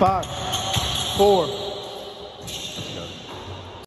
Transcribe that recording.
Five, four,